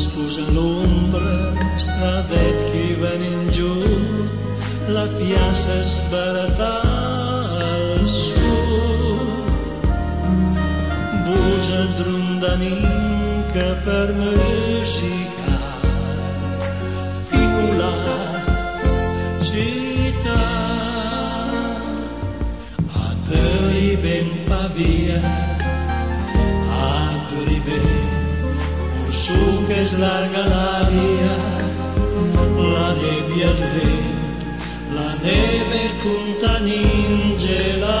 sfusa l'ombra, stradet qui venint giù, la piassa és barata al sud. Bus a drum de ninca per música piccola gitar, A te i ben pavia, su que es larga la vía, la nebbia vento, la neve punta ningela,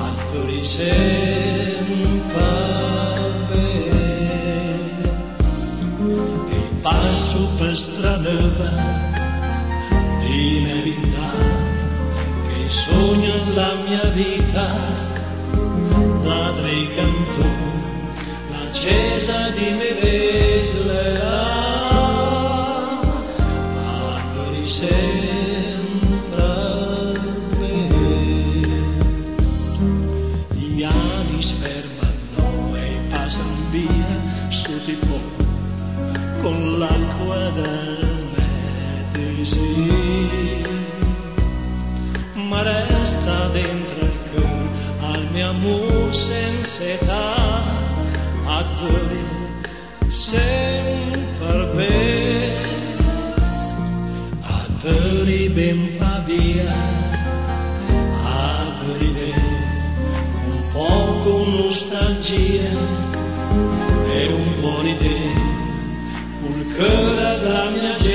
altri sempre e passo per strada di verità che sogno la mia vita, la cantò accesa di me veslerà, alberi sempre Gli anni sfermano e passano via su tipo con l'acqua del Medesì, ma resta dentro il cuore al mio amore senza età Adori se împărpesc adori Ben pavia, a tăribim un po' cu nostalgia E un po' di te, culcăra la mea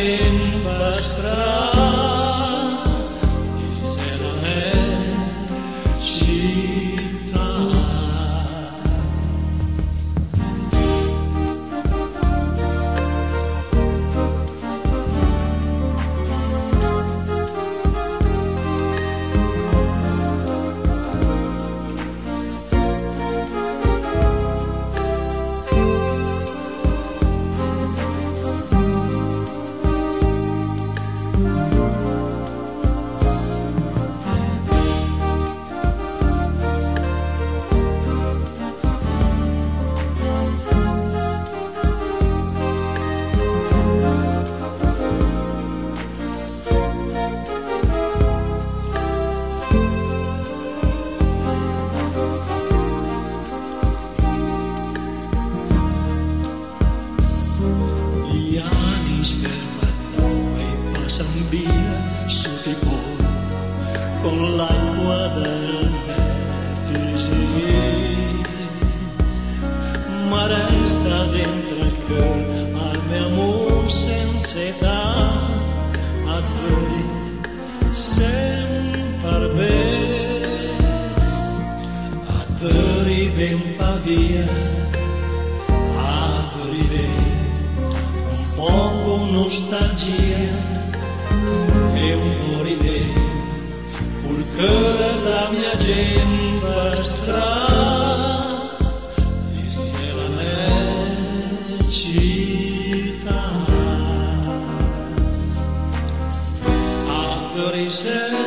con l'acqua del Medesì. Ma resta dentro il cuore al mio amore senza età, a te sempre bene, a te ben pavia, a te nostalgia per la mia gente strana insieme a me